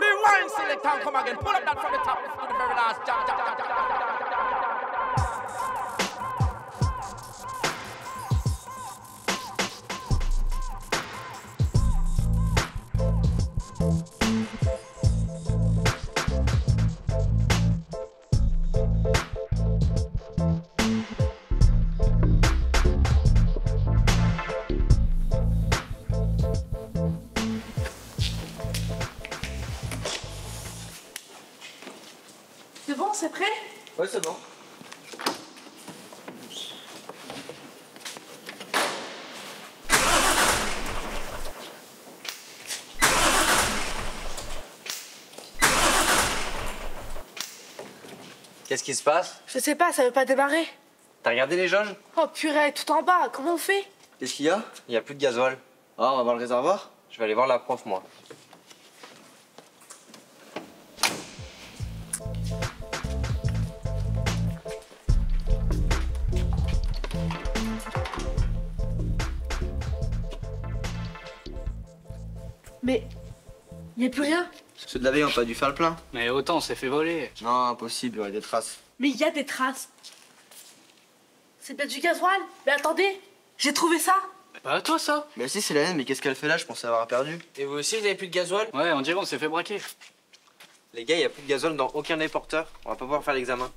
Rewind, select and come again. Pull up that from the top to the very last. Jump, jump, jump, jump, jump, C'est prêt? Ouais, c'est bon. Qu'est-ce qui se passe? Je sais pas, ça veut pas démarrer. T'as regardé les jauges? Oh purée, tout en bas, comment on fait? Qu'est-ce qu'il y a? Il y a plus de gasoil. Ah, on va voir le réservoir? Je vais aller voir la prof, moi. Mais. Y a plus rien. Ceux de la veille ont pas dû faire le plein. Mais autant, on s'est fait voler. Non, impossible, il y aurait des traces. Mais y a des traces. C'est peut-être du gasoil. Mais attendez, j'ai trouvé ça. Bah toi ça Mais si, c'est la laine, mais qu'est-ce qu'elle fait là? Je pensais avoir perdu. Et vous aussi, vous avez plus de gasoil? Ouais, on dirait on s'est fait braquer. Les gars, il y a plus de gasoil dans aucun des porteurs. On va pas pouvoir faire l'examen.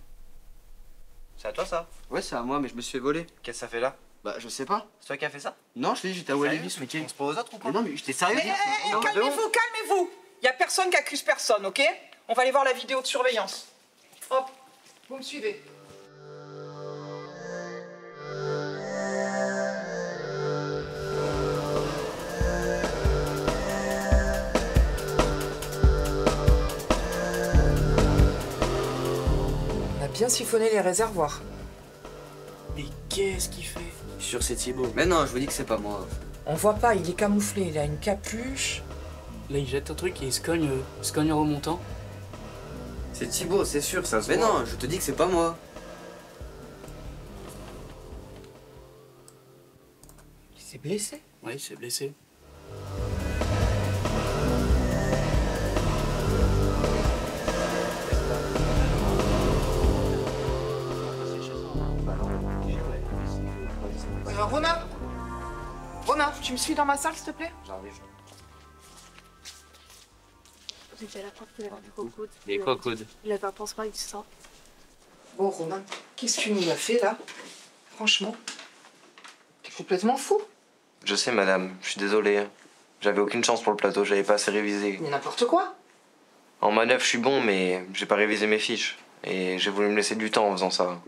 C'est à toi, ça? Ouais, c'est à moi, mais je me suis fait voler. Qu'est-ce que ça fait là? Bah, je sais pas. C'est toi qui as fait ça Non, je te dis, j'étais à Walibi ce week-end. On se pose aux autres ou quoi Mais non, mais j'étais sérieux. Eh, de ouf. calmez-vous, calmez-vous. Il y a personne qui accuse personne, ok On va aller voir la vidéo de surveillance. Hop, vous me suivez. On a bien siphonné les réservoirs. Qu'est-ce qu'il fait? Je suis sûr, c'est Thibaut. Mais non, je vous dis que c'est pas moi. On voit pas, il est camouflé, il a une capuche. Là, il jette un truc et il se cogne, euh, il se cogne en remontant. C'est Thibaut, c'est sûr, ça se Mais non, je te dis que c'est pas moi. Il s'est blessé? Ouais, il s'est blessé. Euh, Romain Romain, tu me suis dans ma salle, s'il te plaît? J'ai déjà la porte, il avait un coude. Quoi, coude Il avait un pansement avec du sang. Bon, Romain, qu'est-ce que tu nous as fait là? Franchement, t'es complètement fou. Je sais, madame, je suis désolé. J'avais aucune chance pour le plateau, j'avais pas assez révisé. Mais n'importe quoi. En manœuvre, je suis bon, mais j'ai pas révisé mes fiches. Et j'ai voulu me laisser du temps en faisant ça.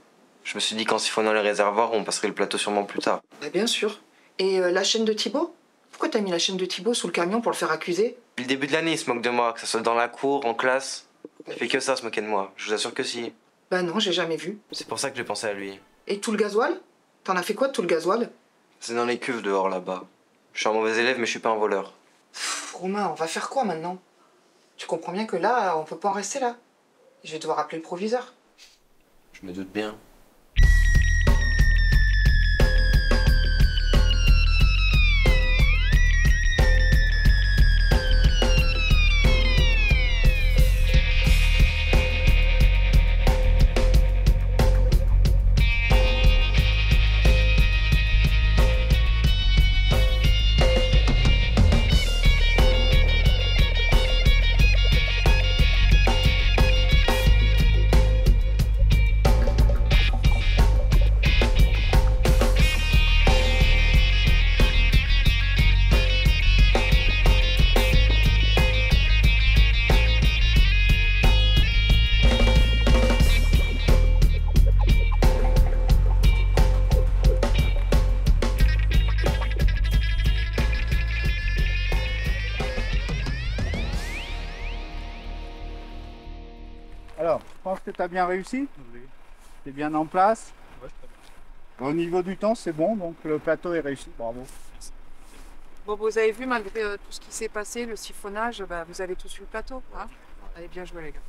Je me suis dit qu'en siphonnant les réservoirs, on passerait le plateau sûrement plus tard. Bah, bien sûr. Et euh, la chaîne de Thibaut? Pourquoi t'as mis la chaîne de Thibaut sous le camion pour le faire accuser? Depuis le début de l'année, il se moque de moi, que ce soit dans la cour, en classe. Il fait que ça, se moquer de moi. Je vous assure que si. Bah non, j'ai jamais vu. C'est pour ça que j'ai pensé à lui. Et tout le gasoil? T'en as fait quoi de tout le gasoil? C'est dans les cuves dehors là-bas. Je suis un mauvais élève, mais je suis pas un voleur. Pff, Romain, on va faire quoi maintenant? Tu comprends bien que là, on peut pas en rester là? Je vais devoir appeler le proviseur. Je me doute bien. Pense que tu as bien réussi. Tu es bien en place. Au niveau du temps, c'est bon, donc le plateau est réussi. Bravo. Bon, vous avez vu, malgré euh, tout ce qui s'est passé, le siphonnage, bah, vous avez tous eu le plateau. Hein? Allez, bien joué, les gars.